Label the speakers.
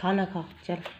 Speaker 1: खाना खा चल।